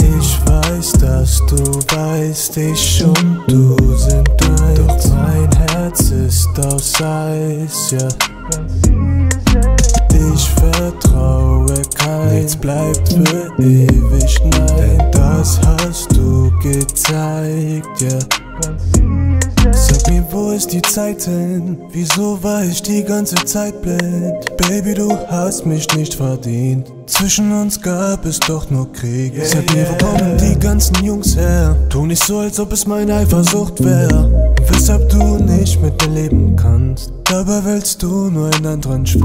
Ich weiß, dass du weißt, ich und du sind eins. Doch mein Herz ist aus Eis, ja. Ich vertraue kein, nichts bleibt für ewig, nein. Das hast du gezeigt, ja. Ist die Zeit hin? Wieso war ich die ganze Zeit blind? Baby, du hast mich nicht verdient. Zwischen uns gab es doch nur Krieg. Sag mir, wo kommen die ganzen Jungs her? Tu nicht so, als ob es meine Eifersucht wär. Weshalb du nicht mit mir leben kannst. Dabei willst du nur einen anderen Schw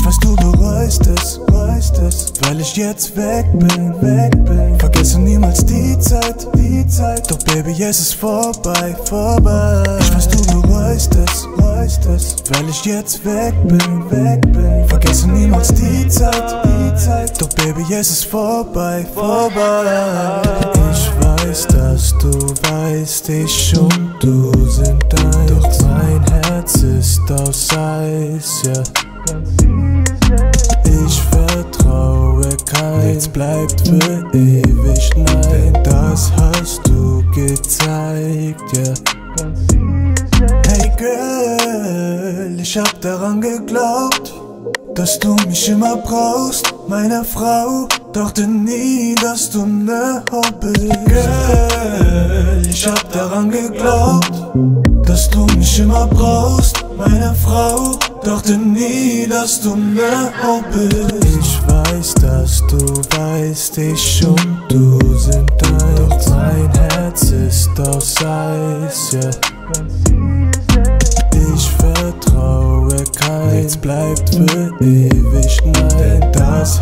ich weiß, du bereust es, bereust es, weil ich jetzt weg bin, weg bin. Vergesse niemals die Zeit, Zeit. Doch Baby, es ist vorbei, vorbei. Ich weiß, du bereust es, bereust es, weil ich jetzt weg bin, weg bin. Vergesse niemals die Zeit, die Zeit. Doch Baby, es ist vorbei, vorbei. Ich weiß, dass du weißt, ich und du sind eins. Doch mein Herz ist aus Eis, ja. Ich vertraue kein, nichts bleibt für ewig, nein, das hast du gezeigt, ja. Hey Girl, ich hab daran geglaubt, dass du mich immer brauchst, meine Frau, dachte nie, dass du ne Hobby bist. Girl, ich hab daran geglaubt, dass du mich immer brauchst, meine Frau, dachte nie, dass du ne bist. Ich weiß, dass du weißt, ich und du sind eins. Doch mein Herz ist aus Eis, ja. Ich vertraue kein, nichts bleibt für ewig, nein, das